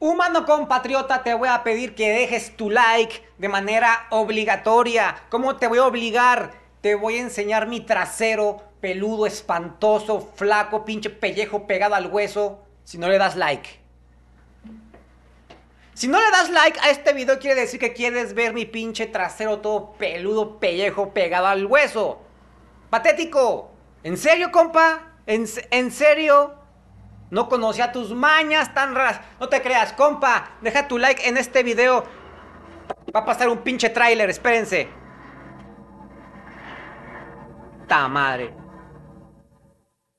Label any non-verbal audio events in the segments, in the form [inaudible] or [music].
Humano compatriota, te voy a pedir que dejes tu like de manera obligatoria. ¿Cómo te voy a obligar? Te voy a enseñar mi trasero peludo, espantoso, flaco, pinche pellejo pegado al hueso si no le das like. Si no le das like a este video quiere decir que quieres ver mi pinche trasero todo peludo, pellejo pegado al hueso. Patético. ¿En serio, compa? ¿En, en serio? No conocía tus mañas tan raras. No te creas, compa. Deja tu like en este video. Va a pasar un pinche tráiler, espérense. Ta madre.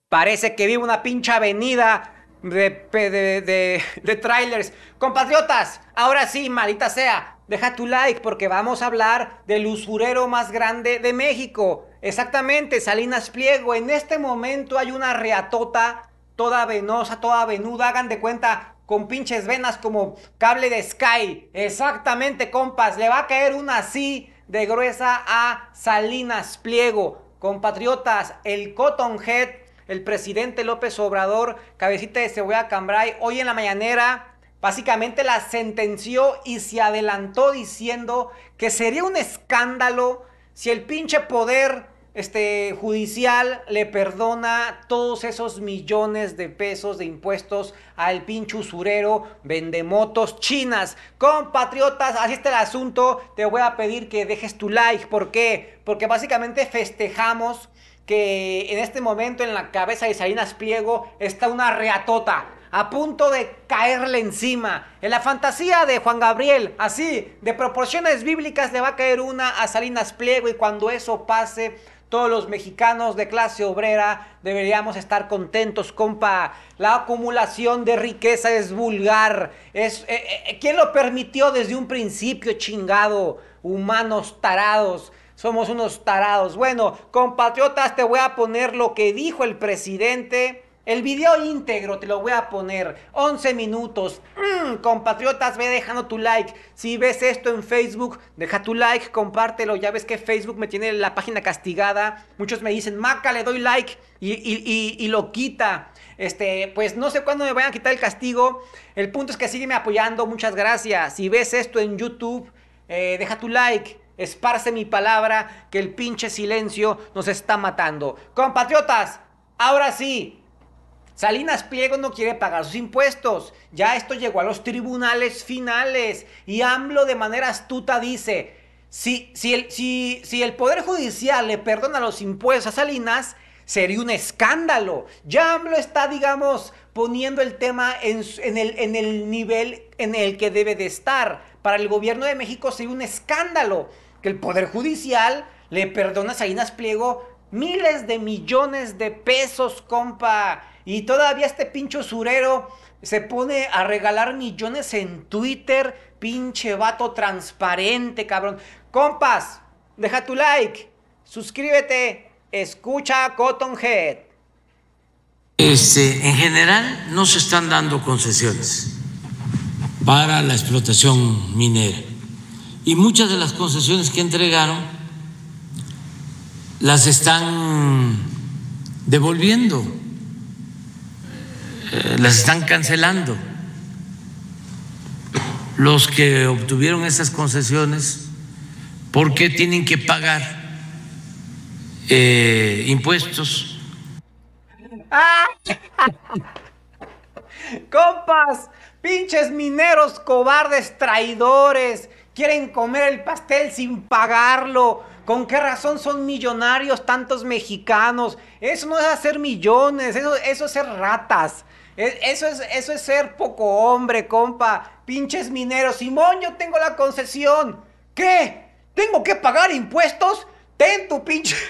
Parece que vive una pinche avenida de, de, de, trailers. Compatriotas, ahora sí, maldita sea. Deja tu like porque vamos a hablar del usurero más grande de México. Exactamente, Salinas Pliego. En este momento hay una reatota toda venosa, toda venuda, hagan de cuenta con pinches venas como cable de Sky. Exactamente, compas, le va a caer una así de gruesa a Salinas Pliego. Compatriotas, el Cotton Head, el presidente López Obrador, cabecita de cebolla Cambrai, hoy en la mañanera básicamente la sentenció y se adelantó diciendo que sería un escándalo si el pinche poder este, judicial le perdona todos esos millones de pesos de impuestos al pinche usurero vendemotos chinas. Compatriotas, así está el asunto. Te voy a pedir que dejes tu like. ¿Por qué? Porque básicamente festejamos que en este momento en la cabeza de Salinas Pliego está una reatota a punto de caerle encima. En la fantasía de Juan Gabriel, así, de proporciones bíblicas, le va a caer una a Salinas Pliego y cuando eso pase todos los mexicanos de clase obrera deberíamos estar contentos, compa. La acumulación de riqueza es vulgar. Es, eh, eh, ¿Quién lo permitió desde un principio, chingado? Humanos tarados. Somos unos tarados. Bueno, compatriotas, te voy a poner lo que dijo el presidente el video íntegro te lo voy a poner. 11 minutos. Mm, compatriotas, ve dejando tu like. Si ves esto en Facebook, deja tu like, compártelo. Ya ves que Facebook me tiene la página castigada. Muchos me dicen, Maca, le doy like y, lo quita. Este, pues no sé cuándo me vayan a quitar el castigo. El punto es que sígueme apoyando. Muchas gracias. Si ves esto en YouTube, eh, deja tu like. Esparce mi palabra que el pinche silencio nos está matando. Compatriotas, ahora sí, Salinas Pliego no quiere pagar sus impuestos. Ya esto llegó a los tribunales finales. Y AMLO de manera astuta dice, si, si, el, si, si el Poder Judicial le perdona los impuestos a Salinas, sería un escándalo. Ya AMLO está, digamos, poniendo el tema en, el, en el nivel en el que debe de estar. Para el gobierno de México sería un escándalo que el Poder Judicial le perdona a Salinas Pliego miles de millones de pesos, compa. Y todavía este pincho surero se pone a regalar millones en Twitter. Pinche vato transparente, cabrón. Compas, deja tu like, suscríbete, escucha Cottonhead. Este, en general no se están dando concesiones para la explotación minera. Y muchas de las concesiones que entregaron las están devolviendo eh, las están cancelando. Los que obtuvieron esas concesiones, porque tienen que pagar eh, impuestos. [laughs] Compas, pinches mineros cobardes, traidores, quieren comer el pastel sin pagarlo. ¿Con qué razón son millonarios tantos mexicanos? Eso no es hacer millones, eso, eso es ser ratas. Eso es, eso es ser poco hombre, compa. Pinches mineros. Simón, yo tengo la concesión. ¿Qué? ¿Tengo que pagar impuestos? Ten tu pinche... [laughs]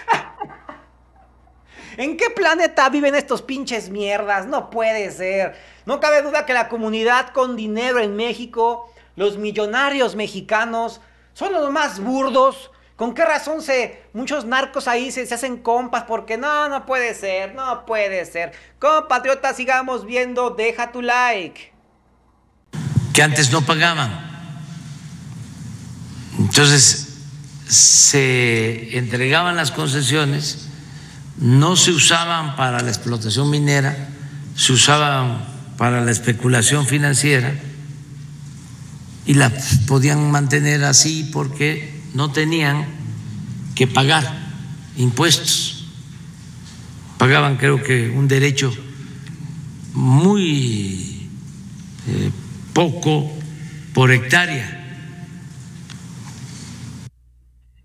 ¿En qué planeta viven estos pinches mierdas? No puede ser. No cabe duda que la comunidad con dinero en México, los millonarios mexicanos, son los más burdos, ¿Con qué razón se muchos narcos ahí se, hacen compas? Porque no, no puede ser, no puede ser. Compatriotas, sigamos viendo, deja tu like. Que antes no pagaban. Entonces se entregaban las concesiones, no se usaban para la explotación minera, se usaban para la especulación financiera y la podían mantener así porque no tenían que pagar impuestos. Pagaban creo que un derecho muy eh, poco por hectárea.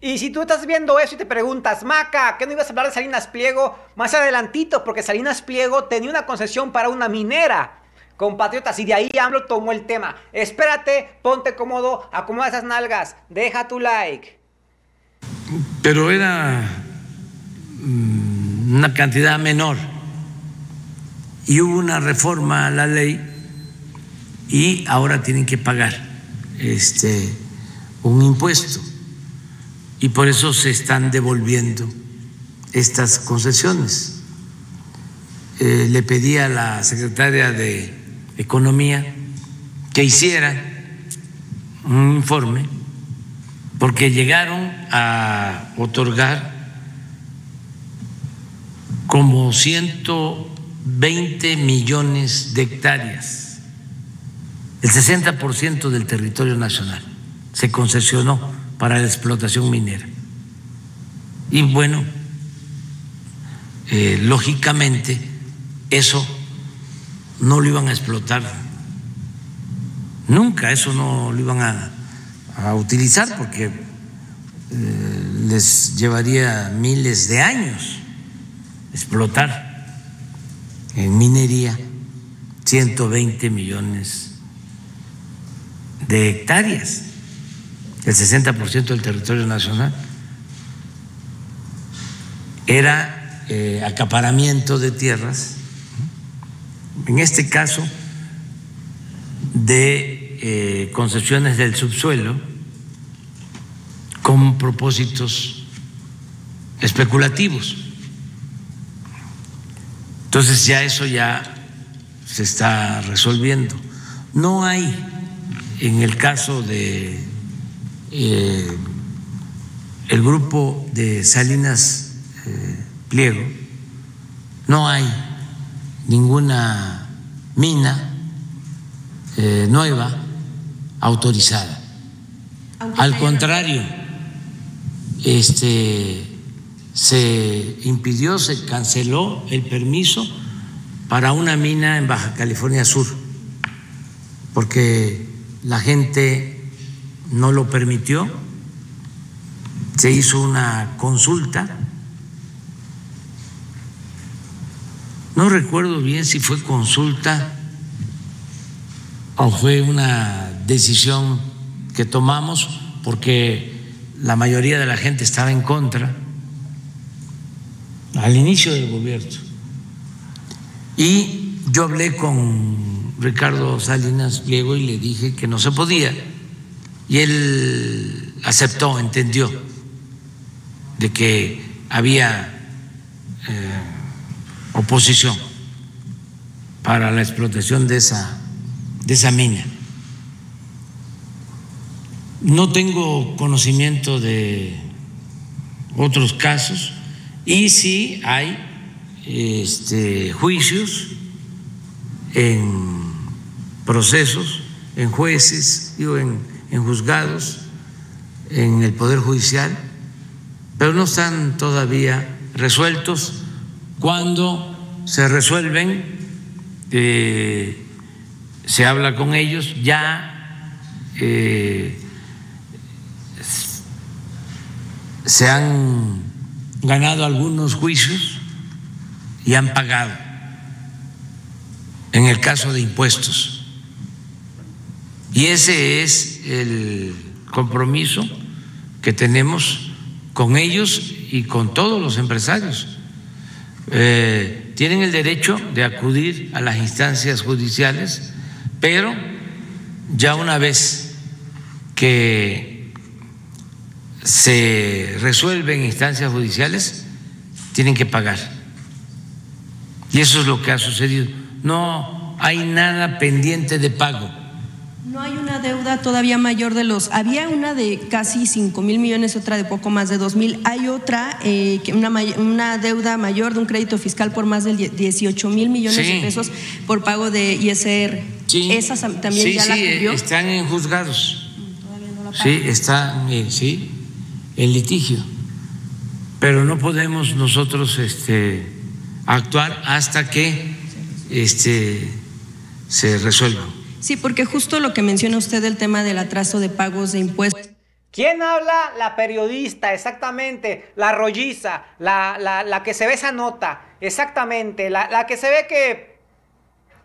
Y si tú estás viendo eso y te preguntas, Maca, ¿qué no ibas a hablar de Salinas Pliego más adelantito? Porque Salinas Pliego tenía una concesión para una minera, compatriotas, y de ahí AMLO tomó el tema. Espérate, ponte cómodo, acomoda esas nalgas, deja tu like. Pero era mm, una cantidad menor. Y hubo una reforma a la ley y ahora tienen que pagar este un impuesto y por eso se están devolviendo estas concesiones. Eh, le pedí a la secretaria de Economía que hiciera un informe porque llegaron a otorgar como 120 millones de hectáreas, el 60% del territorio nacional se concesionó para la explotación minera. Y bueno, eh, lógicamente eso no lo iban a explotar. Nunca, eso no lo iban a, utilizar porque eh, les llevaría miles de años explotar en minería 120 millones de hectáreas el 60% del territorio nacional, era eh, acaparamiento de tierras, en este caso de eh, concesiones del subsuelo con propósitos especulativos. Entonces ya eso ya se está resolviendo. No hay, en el caso de eh, el grupo de Salinas eh, Pliego, no hay ninguna mina eh, nueva autorizada. Al contrario, este, se impidió, se canceló el permiso para una mina en Baja California Sur, porque la gente no lo permitió, se hizo una consulta, no recuerdo bien si fue consulta o fue una decisión que tomamos porque la mayoría de la gente estaba en contra al inicio del gobierno. Y yo hablé con Ricardo Salinas Pliego y le dije que no se podía y él aceptó, entendió de que había eh, oposición para la explotación de esa, de esa mina. No tengo conocimiento de otros casos y sí hay este, juicios en procesos, en jueces, digo, en en juzgados, en el Poder Judicial, pero no están todavía resueltos. Cuando se resuelven, eh, se habla con ellos, ya eh, se han ganado algunos juicios y han pagado en el caso de impuestos. Y ese es el compromiso que tenemos con ellos y con todos los empresarios. Eh, tienen el derecho de acudir a las instancias judiciales, pero ya una vez que se resuelven instancias judiciales, tienen que pagar. Y eso es lo que ha sucedido. No hay nada pendiente de pago No hay una deuda todavía mayor de los. Había una de casi 5 mil millones, otra de poco más de 2 mil. Hay otra, eh, una, una deuda mayor de un crédito fiscal por más de 18 mil millones de pesos por pago de ISR. Sí. Esa también ya la cubrió. Están en juzgados. Todavía no la sí, están sí, en litigio. Pero no podemos nosotros este, actuar hasta que este, se resuelva. Sí, porque justo lo que menciona usted del tema del atraso de pagos de impuestos. ¿Quién habla? La periodista, exactamente. La rolliza, la, la, que se ve esa nota, exactamente. La, la, que se ve que,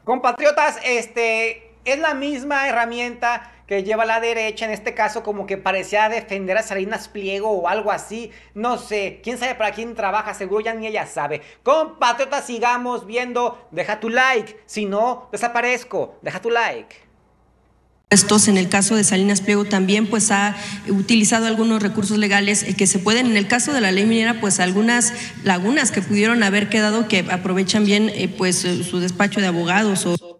compatriotas, este, es la misma herramienta que lleva la derecha, en este caso como que parecía defender a Salinas Pliego o algo así, no sé, quién sabe para quién trabaja, seguro ya ni ella sabe. Compatriotas, sigamos viendo, deja tu like, si no, desaparezco, deja tu like. Estos, en el caso de Salinas Pliego también pues ha utilizado algunos recursos legales eh, que se pueden, en el caso de la ley minera, pues algunas lagunas que pudieron haber quedado que aprovechan bien eh, pues su despacho de abogados o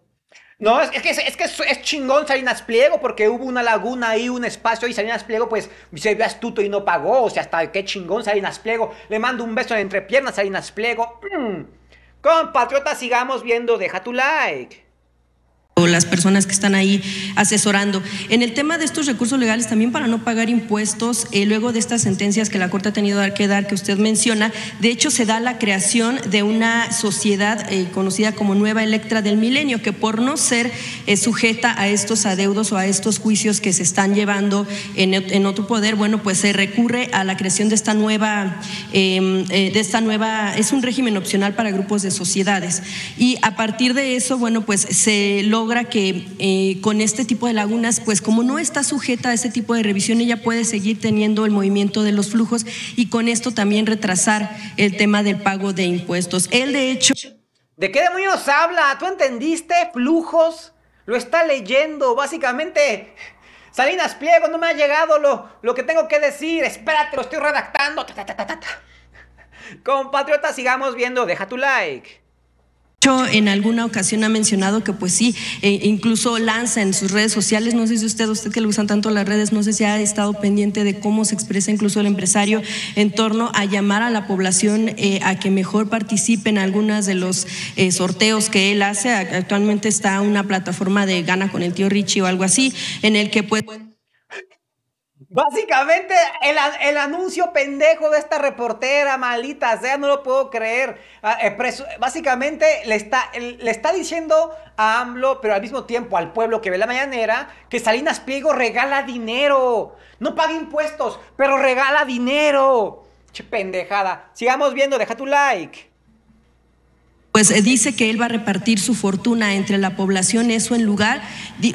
no, es, que, es, que es, chingón Salinas Pliego porque hubo una laguna ahí, un espacio y Salinas Pliego pues se vio astuto y no pagó. O sea, hasta qué chingón Salinas Pliego. Le mando un beso en entrepiernas Salinas Pliego. [clears throat] Compatriotas, sigamos viendo. Deja tu like las personas que están ahí asesorando. En el tema de estos recursos legales, también para no pagar impuestos, eh, luego de estas sentencias que la Corte ha tenido que dar, que usted menciona, de hecho se da la creación de una sociedad eh, conocida como Nueva Electra del Milenio, que por no ser eh, sujeta a estos adeudos o a estos juicios que se están llevando en, en, otro poder, bueno, pues se recurre a la creación de esta nueva, em, de esta nueva, es un régimen opcional para grupos de sociedades. Y a partir de eso, bueno, pues se logra que eh, con este tipo de lagunas, pues como no está sujeta a este tipo de revisión, ella puede seguir teniendo el movimiento de los flujos y con esto también retrasar el tema del pago de impuestos. Él, de hecho... ¿De qué demonios habla? ¿Tú entendiste? Flujos. Lo está leyendo. Básicamente, Salinas Pliego, no me ha llegado lo, lo que tengo que decir. Espérate, lo estoy redactando. Compatriotas, sigamos viendo. Deja tu like en alguna ocasión ha mencionado que pues sí, e incluso lanza en sus redes sociales, no sé si usted, usted que le usan tanto las redes, no sé si ha estado pendiente de cómo se expresa incluso el empresario en torno a llamar a la población eh, a que mejor participe en algunas de los eh, sorteos que él hace. Actualmente está una plataforma de gana con el tío Richie o algo así, en el que puede Básicamente, el, anuncio pendejo de esta reportera, maldita sea, no lo puedo creer. Ah, eh, básicamente le está, le está diciendo a AMLO, pero al mismo tiempo al pueblo que ve la mañanera, que Salinas Pliego regala dinero. No paga impuestos, pero regala dinero. Che pendejada. Sigamos viendo, deja tu like pues eh, dice que él va a repartir su fortuna entre la población, eso en lugar,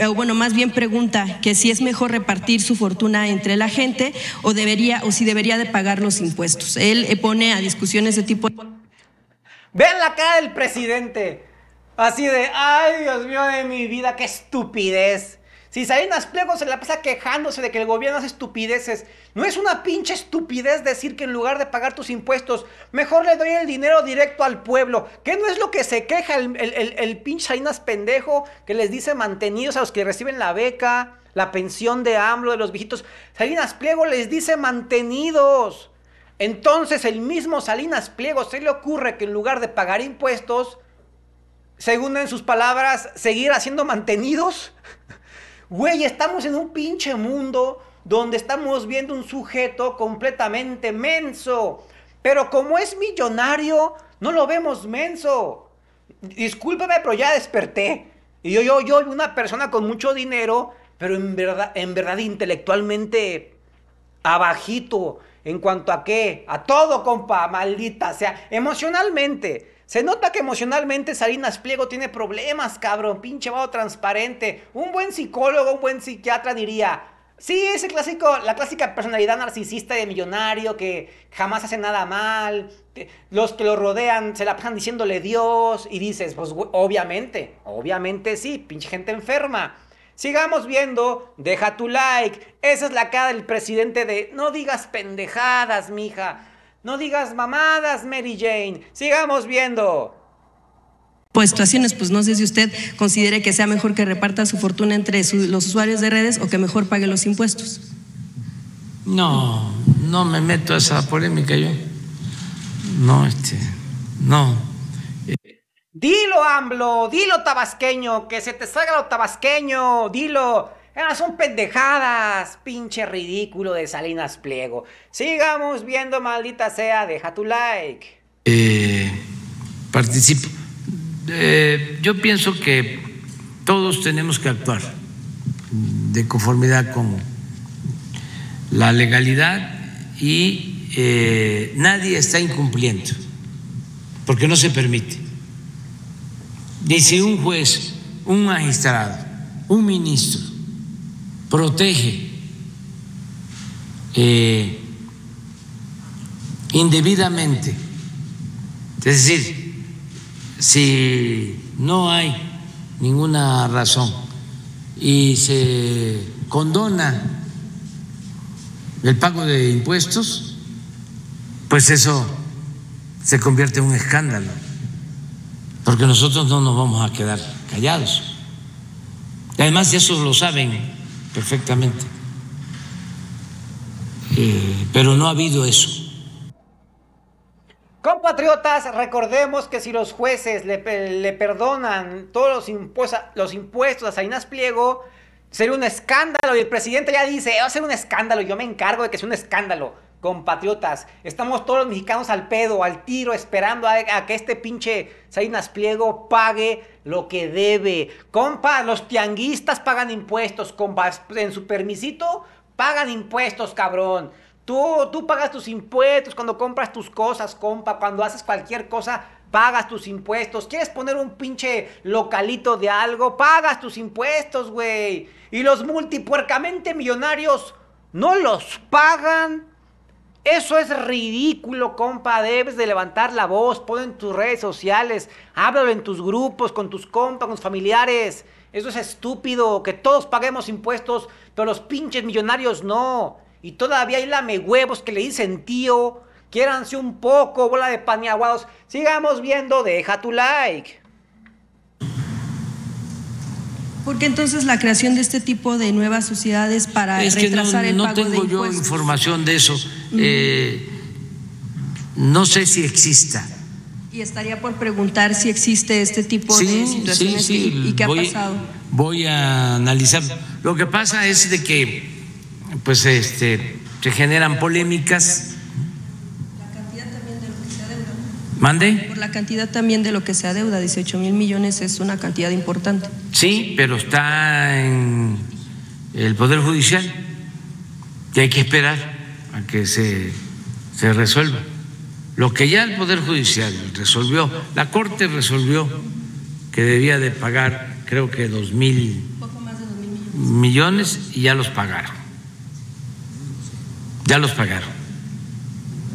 o bueno, más bien pregunta que si es mejor repartir su fortuna entre la gente o debería o si debería de pagar los impuestos. Él eh, pone a discusiones de tipo Vean la cara del presidente. Así de, ay, Dios mío de mi vida, qué estupidez. Si Salinas Pliego se la pasa quejándose de que el gobierno hace estupideces, ¿no es una pinche estupidez decir que en lugar de pagar tus impuestos, mejor le doy el dinero directo al pueblo? ¿Qué no es lo que se queja el, pinche Salinas pendejo que les dice mantenidos a los que reciben la beca, la pensión de AMLO de los viejitos? Salinas Pliego les dice mantenidos. Entonces el mismo Salinas Pliego se le ocurre que en lugar de pagar impuestos, según en sus palabras, seguir haciendo mantenidos. [laughs] Güey, estamos en un pinche mundo donde estamos viendo un sujeto completamente menso. Pero como es millonario, no lo vemos menso. Discúlpeme, pero ya desperté. Y yo, yo, yo, una persona con mucho dinero, pero en verdad, en verdad intelectualmente abajito. ¿En cuanto a qué? A todo, compa, maldita. Sea, emocionalmente. Se nota que emocionalmente Salinas Pliego tiene problemas, cabrón. Pinche vago transparente. Un buen psicólogo, un buen psiquiatra diría. Sí, ese clásico, la clásica personalidad narcisista de millonario que jamás hace nada mal. Los que lo rodean se la pasan diciéndole Dios. Y dices, pues obviamente, obviamente sí, pinche gente enferma. Sigamos viendo, deja tu like. Esa es la cara del presidente de no digas pendejadas, mija. No digas mamadas, Mary Jane. Sigamos viendo. situaciones, pues no sé si usted considere que sea mejor que reparta su fortuna entre los usuarios de redes o que mejor pague los impuestos. No, no me meto a esa polémica yo. No, este, no. Dilo, AMLO, dilo, tabasqueño, que se te salga lo tabasqueño, dilo. Ah, son pendejadas, pinche ridículo de Salinas Pliego. Sigamos viendo, maldita sea, deja tu like. Eh, participo. Eh, yo pienso que todos tenemos que actuar de conformidad con la legalidad y eh, nadie está incumpliendo, porque no se permite. Ni si un juez, un magistrado, un ministro protege eh, indebidamente, es decir, si no hay ninguna razón y se condona el pago de impuestos, pues eso se convierte en un escándalo, porque nosotros no nos vamos a quedar callados. Además, eso lo saben perfectamente, eh, pero no ha habido eso. Compatriotas, recordemos que si los jueces le, perdonan todos los impuestos, los impuestos a Salinas Pliego, Sería un escándalo y el presidente ya dice, va a ser un escándalo, yo me encargo de que sea un escándalo. Compatriotas, estamos todos los mexicanos al pedo, al tiro, esperando a, que este pinche Salinas Pliego pague lo que debe. Compa, los tianguistas pagan impuestos, compa, en su permisito pagan impuestos, cabrón. Tú, tú pagas tus impuestos cuando compras tus cosas, compa, cuando haces cualquier cosa, pagas tus impuestos. ¿Quieres poner un pinche localito de algo? Pagas tus impuestos, güey. Y los multipuercamente millonarios no los pagan. Eso es ridículo, compa. Debes de levantar la voz, pon en tus redes sociales, háblalo en tus grupos, con tus compas, con tus familiares. Eso es estúpido, que todos paguemos impuestos, pero los pinches millonarios no. Y todavía hay lame huevos que le dicen tío Quiéranse un poco, bola de paniaguados. Sigamos viendo, deja tu like. Porque entonces la creación de este tipo de nuevas sociedades para retrasar el pago de impuestos? No tengo yo información de eso. Eh, no sé si exista. Y estaría por preguntar si existe este tipo de situaciones y, qué ha pasado. Voy a analizar. Lo que pasa es de que, pues, este, se generan polémicas ¿Mande? Por la cantidad también de lo que se adeuda, 18 mil millones es una cantidad importante. Sí, pero está en el Poder Judicial y hay que esperar a que se, se resuelva. Lo que ya el Poder Judicial resolvió, la Corte resolvió que debía de pagar, creo que dos mil millones y ya los pagaron. Ya los pagaron.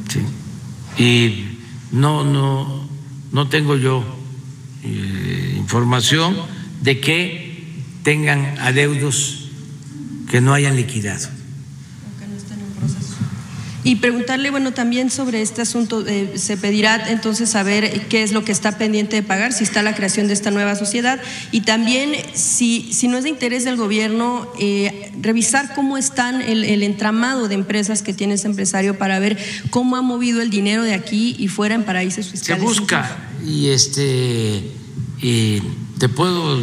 Sí. Y no, no, no tengo yo eh, información de que tengan adeudos que no hayan liquidado. Y preguntarle, bueno, también sobre este asunto, eh, se pedirá entonces saber qué es lo que está pendiente de pagar, si está la creación de esta nueva sociedad, y también si, si no es de interés del gobierno, eh, revisar cómo están el, entramado de empresas que tiene ese empresario para ver cómo ha movido el dinero de aquí y fuera en paraísos fiscales. Se busca, y este, y te puedo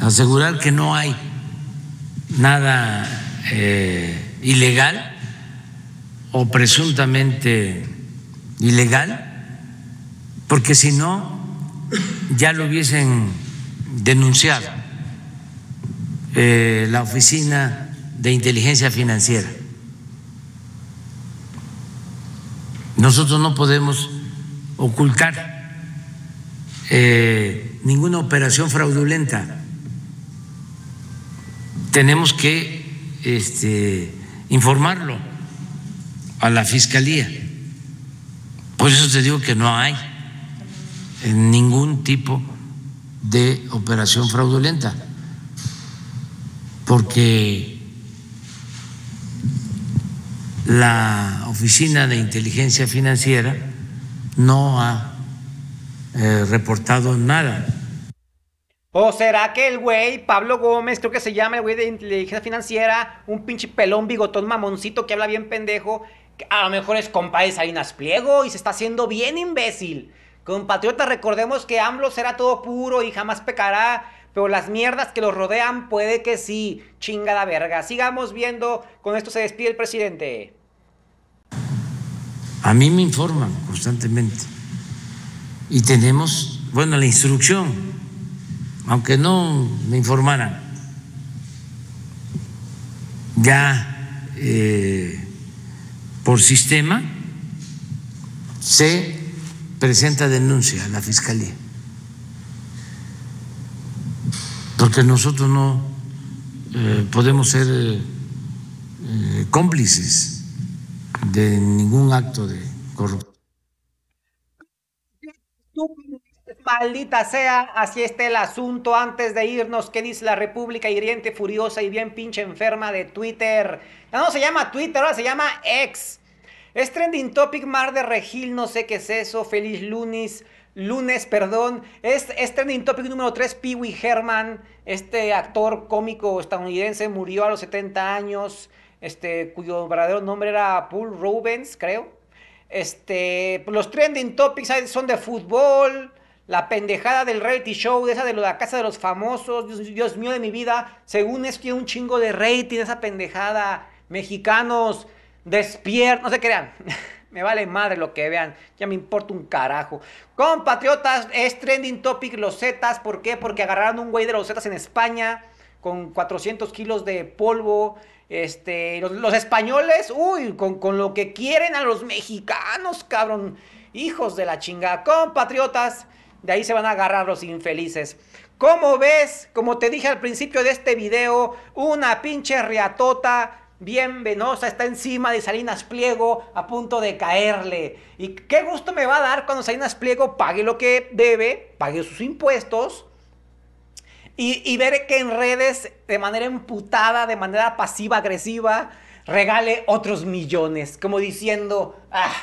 asegurar que no hay nada eh, ilegal o presuntamente ilegal, porque si no, ya lo hubiesen denunciado eh, la Oficina de Inteligencia Financiera. Nosotros no podemos ocultar eh, ninguna operación fraudulenta. Tenemos que este, informarlo a la fiscalía. Por eso te digo que no hay ningún tipo de operación fraudulenta, porque la Oficina de Inteligencia Financiera no ha eh, reportado nada. ¿O será que el güey, Pablo Gómez, creo que se llama el güey de inteligencia financiera, un pinche pelón bigotón mamoncito que habla bien pendejo, a lo mejor es compa de Salinas Pliego y se está haciendo bien imbécil? Compatriotas, recordemos que AMLO será todo puro y jamás pecará, pero las mierdas que lo rodean puede que sí, chingada verga. Sigamos viendo, con esto se despide el presidente. A mí me informan constantemente y tenemos, bueno, la instrucción aunque no me informaran, ya eh, por sistema se presenta denuncia a la Fiscalía, porque nosotros no eh, podemos ser eh, cómplices de ningún acto de corrupción. Maldita sea, así está el asunto. Antes de irnos, ¿qué dice la República hiriente, furiosa y bien pinche enferma de Twitter? No se llama Twitter, ahora se llama X. Es trending topic Mar de Regil, no sé qué es eso. Feliz lunes, lunes, perdón. Es, es trending topic número 3, Pee Wee Herman. Este actor cómico estadounidense murió a los 70 años. Este, cuyo verdadero nombre era Paul Rubens, creo. Este, los trending topics son de fútbol la pendejada del reality show, de esa de la casa de los famosos, Dios, mío de mi vida, según es que un chingo de rating, esa pendejada, mexicanos, despiertos, no se crean, [laughs] me vale madre lo que vean, ya me importa un carajo. Compatriotas, es trending topic los Zetas, ¿por qué? Porque agarraron un güey de los Zetas en España con 400 kilos de polvo. Este, los, españoles, uy, con, con, lo que quieren a los mexicanos, cabrón. Hijos de la chingada. Compatriotas, de ahí se van a agarrar los infelices. ¿Cómo ves? Como te dije al principio de este video, una pinche riatota bien venosa está encima de Salinas Pliego a punto de caerle. Y qué gusto me va a dar cuando Salinas Pliego pague lo que debe, pague sus impuestos. Y, y ver que en redes, de manera emputada, de manera pasiva-agresiva, regale otros millones. Como diciendo, ah,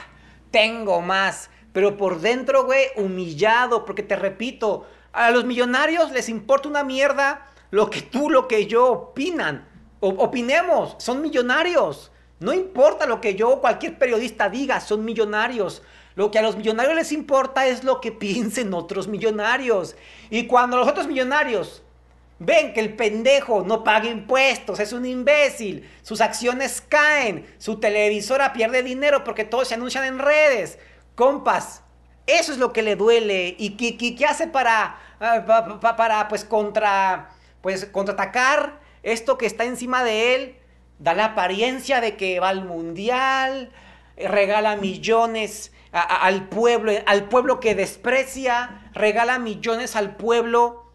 tengo más pero por dentro, güey, humillado, porque te repito, a los millonarios les importa una mierda lo que tú, lo que yo opinan. Opinemos, son millonarios. No importa lo que yo o cualquier periodista diga, son millonarios. Lo que a los millonarios les importa es lo que [laughs] piensen otros millonarios. Y cuando los otros millonarios ven que el pendejo no paga impuestos, es un imbécil, sus acciones caen, su televisora pierde dinero porque todos se anuncian en redes, Compas, eso es lo que le duele. ¿Y qué, hace para, ah, para, pues, contra, pues, contraatacar esto que está encima de él? Da la apariencia de que va al mundial, regala millones al pueblo, al pueblo que desprecia, regala millones al pueblo,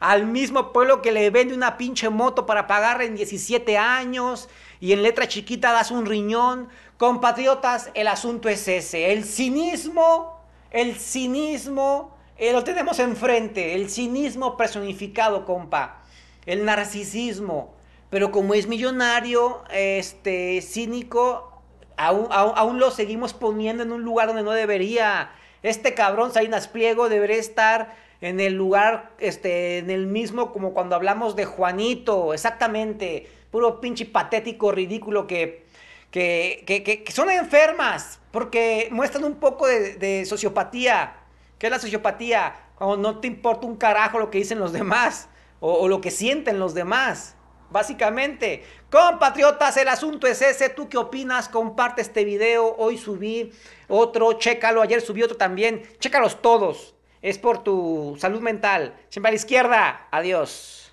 al mismo pueblo que le vende una pinche moto para pagar en 17 años y en letra chiquita das un riñón. Compatriotas, el asunto es ese. El cinismo, el cinismo, eh, lo tenemos enfrente. El cinismo personificado, compa. El narcisismo. Pero como es millonario, este, cínico, aún, aún, lo seguimos poniendo en un lugar donde no debería. Este cabrón Salinas Pliego debería estar en el lugar, este, en el mismo como cuando hablamos de Juanito, exactamente, puro pinche patético, ridículo que que, son enfermas porque muestran un poco de, sociopatía. ¿Qué es la sociopatía? Cuando no te importa un carajo lo que dicen los demás o, lo que sienten los demás. Básicamente, compatriotas, el asunto es ese. ¿Tú qué opinas? Comparte este video. Hoy subí otro, chécalo. Ayer subí otro también. Chécalos todos. Es por tu salud mental. Siempre izquierda. Adiós.